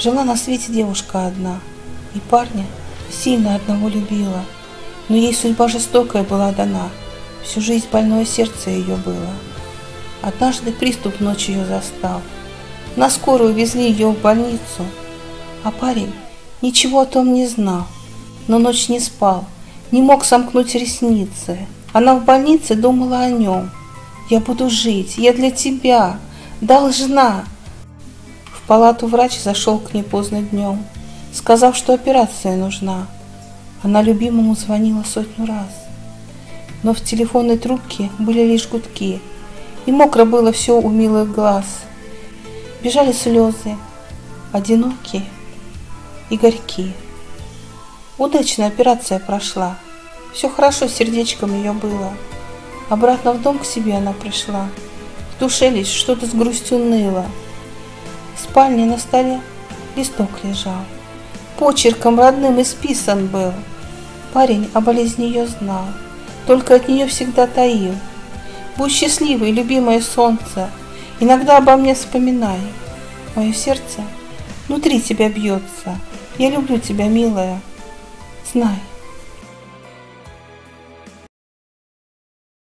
Жила на свете девушка одна, и парня сильно одного любила, но ей судьба жестокая была дана, всю жизнь больное сердце ее было. Однажды приступ ночью ее застал, на скорую везли ее в больницу, а парень ничего о том не знал, но ночь не спал, не мог сомкнуть ресницы. Она в больнице думала о нем. Я буду жить, я для тебя, должна. В палату врач зашел к ней поздно днем, сказав, что операция нужна. Она любимому звонила сотню раз. Но в телефонной трубке были лишь гудки, и мокро было все у милых глаз. Бежали слезы, одинокие и горькие. Удачная операция прошла. Все хорошо с сердечком ее было. Обратно в дом к себе она пришла. В душе лишь что-то с грустью ныло. В спальне на столе листок лежал. Почерком родным исписан был. Парень о болезни ее знал, только от нее всегда таил. Будь счастливой, любимое солнце, иногда обо мне вспоминай. Мое сердце внутри тебя бьется, я люблю тебя, милая. Знай,